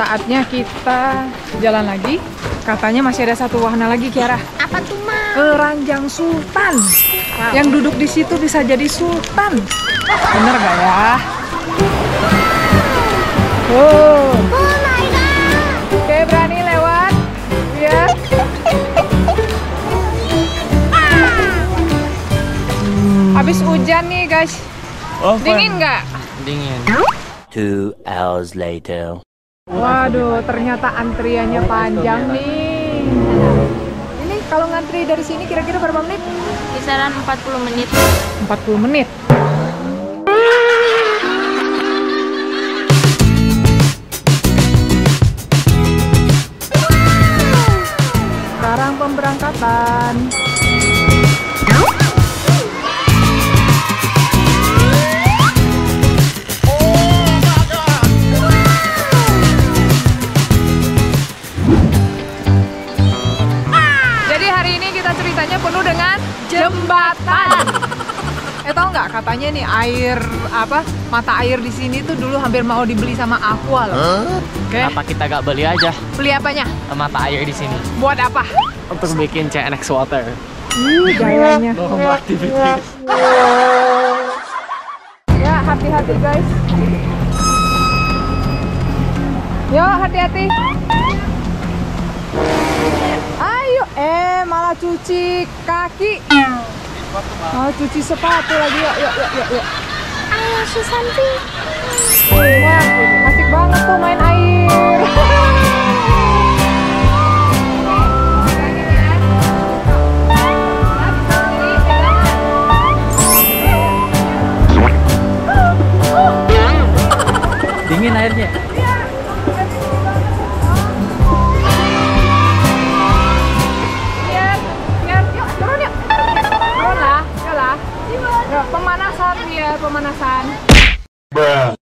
saatnya kita jalan lagi. Katanya masih ada satu wahana lagi, Kiara. Apa tuh, Ma? Keranjang Sultan. Yang duduk di situ bisa jadi sultan. Bener gak ya? Wow. Oh my god! Oke, berani lewat. Ya. Habis hujan nih, guys. Dingin nggak? Dingin. Two hours later. Waduh, ternyata antriannya panjang nih. Ini kalau ngantri dari sini kira-kira berapa menit? Kisaran 40 menit. 40 menit. Sekarang pemberangkatan. Air apa mata air di sini tuh dulu hampir mau dibeli sama Aqua loh. Oke. Kenapa kita gak beli aja Beli apanya? mata air di sini Buat apa? untuk bikin CNX Water? Ih, gayanya. Ya, hati-hati guys. Yo, hati-hati. Ayo, eh malah cuci kaki. Malah cuci sepatu lagi. Yuk, yuk, yuk, yuk. yuk. Ayo, Susanti. Wah, asik banget tuh main air. Dingin airnya. tayo pumanasan. Bruh.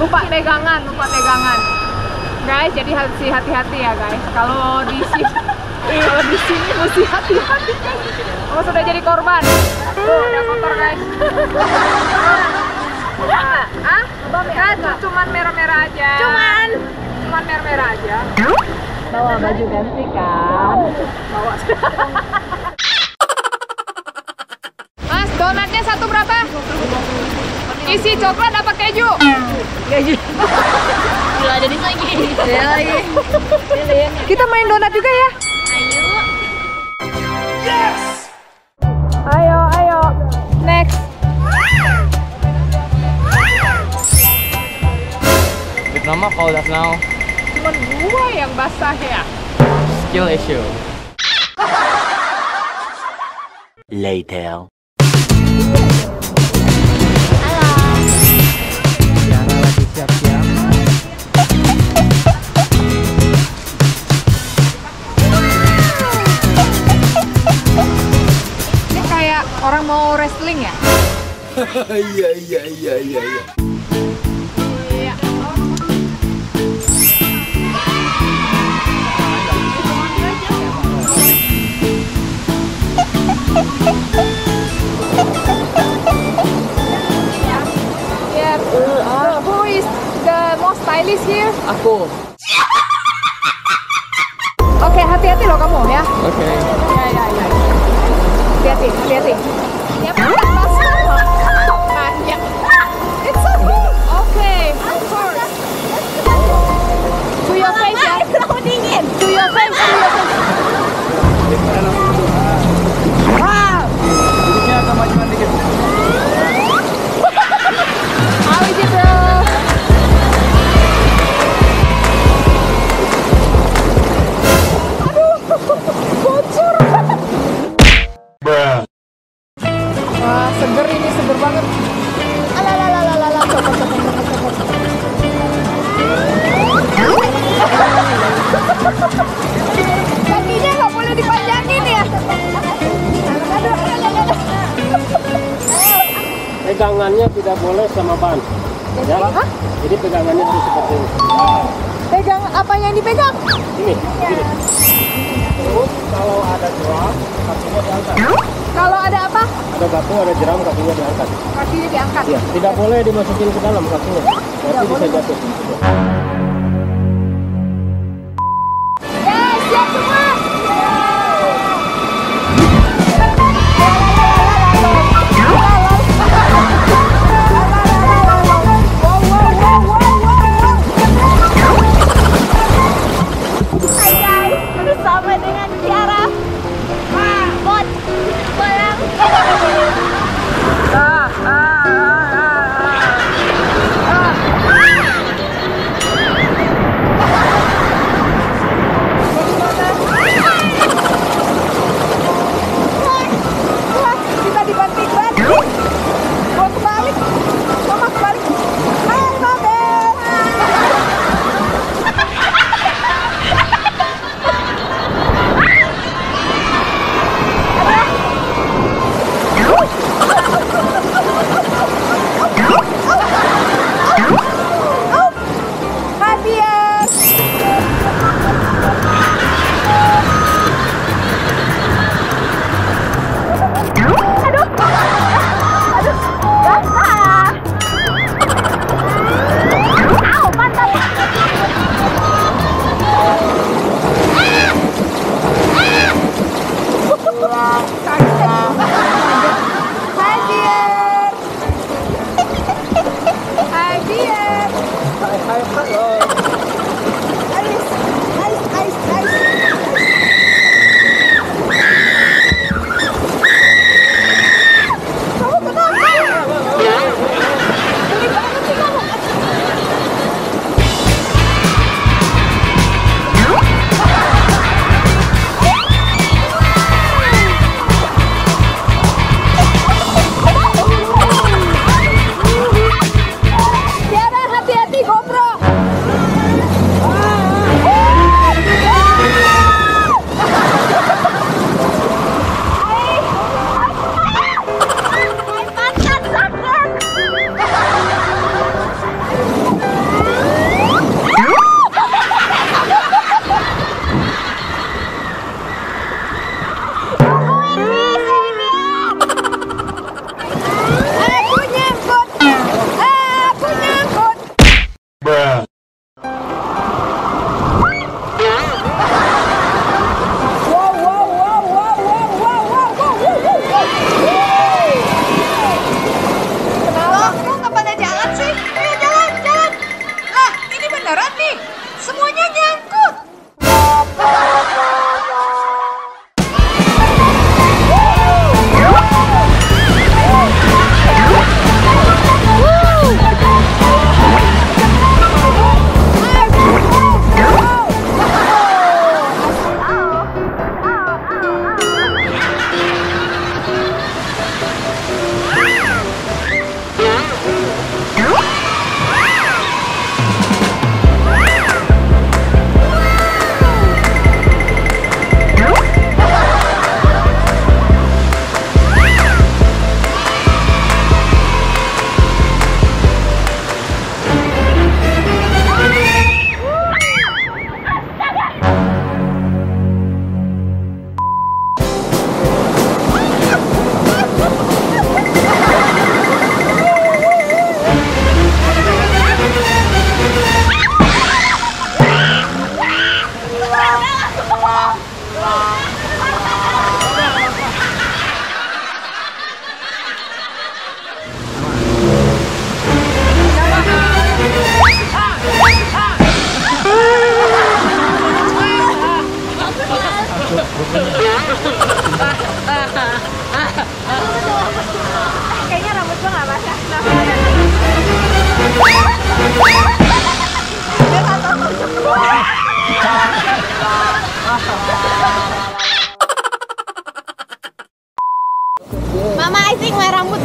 Lupa pegangan, lupa pegangan. Guys, jadi hati hati-hati ya guys. Kalau di sini, kalau di sini mesti hati-hati guys. Kamu sudah jadi korban. Tuh, ada kotor guys. ah? Kan cuman merah-merah aja. Cuman. Cuman merah-merah aja. Bawa baju ganti kan? Bawa. Isi coklat apa keju? Keju. Gila ada lagi. Ya lagi. Kita main donat juga ya? Ayo. Ayo, ayo. Next. Mama called us now. Cuman gua yang basah ya. Skill issue. Later. Siap-siap. Ini kayak orang mau wrestling ya? Iya iya iya iya. iya. Iya. Here? Aku. Oke, hati-hati loh kamu ya. Oke. Ya, ya, ya. Hati-hati, hati-hati. Pegangannya tidak boleh sama ban. Ya Hah? jadi pegangannya harus seperti ini. Pegang apa yang dipegang? ini gini terus kalau ada jeram kakinya diangkat. Kalau ada apa? ada batu ada jeram kakinya diangkat. Kakinya diangkat. ya tidak boleh dimasukin ke dalam kakinya. Nanti bisa jatuh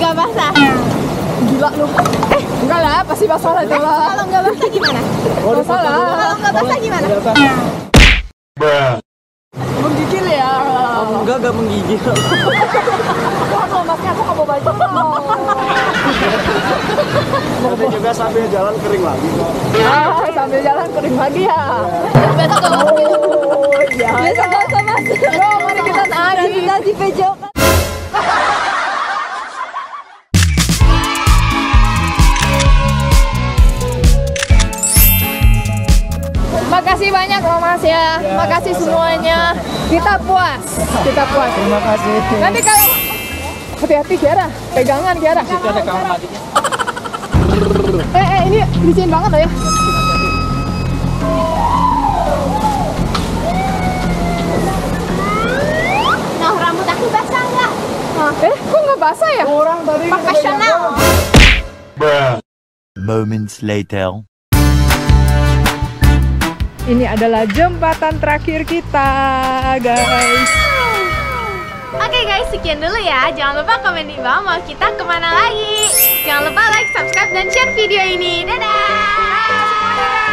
semua rambut gak basah. Gila lu. Eh, enggak lah, pasti basah lah itu lah. Kalau nggak basah gimana? Basah lah. Kalau nggak basah gimana? Menggigil ya. Enggak, enggak menggigil. Kalau masnya aku nggak mau baju. Nanti juga sambil jalan kering lagi kok. Ah, sambil jalan kering lagi ya. Besok kalau Oh, iya. besok nggak usah masuk. Yo, mari kita nari. Kita di pejok. Makasih banyak loh Mas ya. Makasih semuanya. Kita puas. Kita puas. Terima kasih. Nanti kalau hati-hati Kiara, pegangan Kiara. Ada kamar mandi. Eh, eh ini licin banget loh ya. Nah, rambut aku basah nggak? Ah, eh, kok nggak basah ya? Kurang tadi. Profesional. Moments later. Ini adalah jembatan terakhir kita, guys. Oke guys, sekian dulu ya. Jangan lupa komen di bawah mau kita ke mana lagi. Jangan lupa like, subscribe, dan share video ini. Dadah!